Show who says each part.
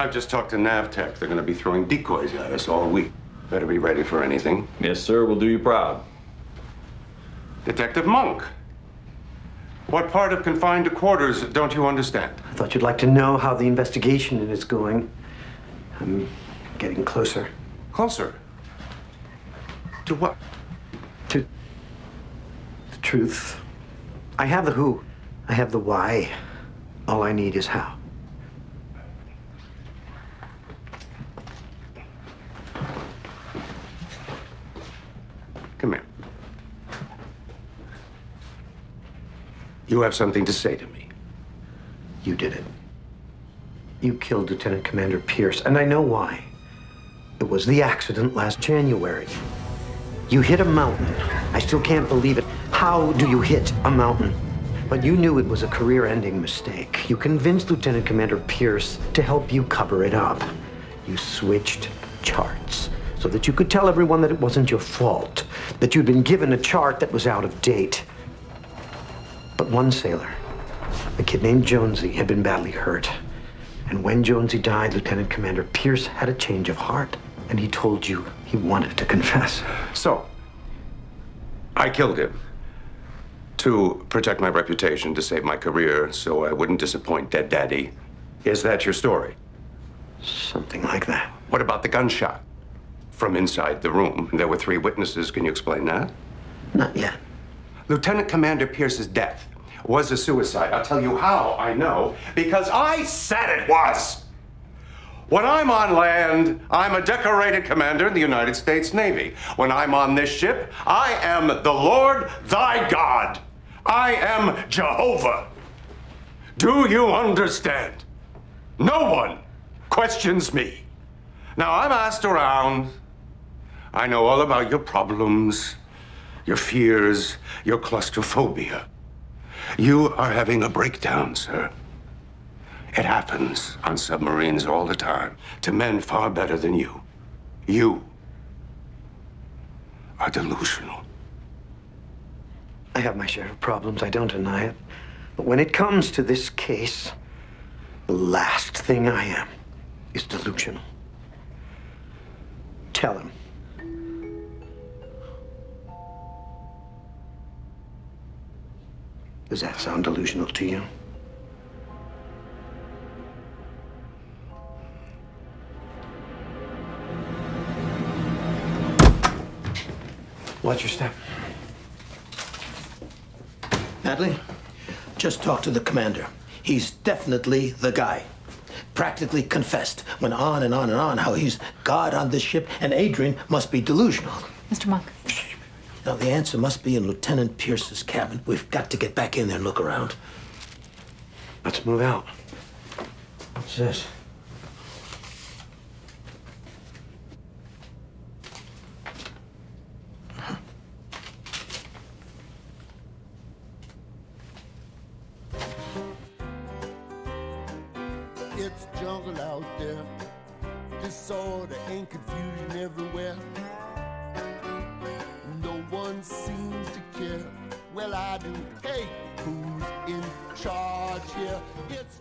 Speaker 1: I've just talked to Navtech. They're going to be throwing decoys at us all week. Better be ready for anything.
Speaker 2: Yes, sir. We'll do you proud.
Speaker 1: Detective Monk. What part of confined to quarters don't you understand?
Speaker 3: I thought you'd like to know how the investigation is going. I'm getting closer.
Speaker 1: Closer. To what?
Speaker 3: To the truth. I have the who. I have the why. All I need is how.
Speaker 1: Come here. You have something to say to me.
Speaker 3: You did it. You killed Lieutenant Commander Pierce, and I know why. It was the accident last January. You hit a mountain. I still can't believe it. How do you hit a mountain? But you knew it was a career ending mistake. You convinced Lieutenant Commander Pierce to help you cover it up. You switched charts so that you could tell everyone that it wasn't your fault, that you'd been given a chart that was out of date. But one sailor, a kid named Jonesy, had been badly hurt. And when Jonesy died, Lieutenant Commander Pierce had a change of heart, and he told you he wanted to confess.
Speaker 1: So, I killed him to protect my reputation, to save my career, so I wouldn't disappoint Dead Daddy. Is that your story?
Speaker 3: Something like that.
Speaker 1: What about the gunshot? From inside the room. There were three witnesses. Can you explain that?
Speaker 3: Not yet.
Speaker 1: Lieutenant Commander Pierce's death was a suicide. I'll tell you how I know. Because I said it was. When I'm on land, I'm a decorated commander in the United States Navy. When I'm on this ship, I am the Lord thy God. I am Jehovah. Do you understand? No one questions me. Now, I'm asked around. I know all about your problems, your fears, your claustrophobia. You are having a breakdown, sir. It happens on submarines all the time to men far better than you. You are delusional.
Speaker 3: I have my share of problems, I don't deny it. But when it comes to this case, the last thing I am is delusional. Tell him. Does that sound delusional to you? Watch your step.
Speaker 4: Natalie, just talk to the commander. He's definitely the guy. Practically confessed, went on and on and on how he's God on this ship and Adrian must be delusional.
Speaker 5: Mr. Monk.
Speaker 4: Now, the answer must be in Lieutenant Pierce's cabin. We've got to get back in there and look around.
Speaker 3: Let's move out. What's this?
Speaker 6: It's jungle out there. Disorder and confusion everywhere. One seems to care. Well, I do. Hey, who's in charge here? It's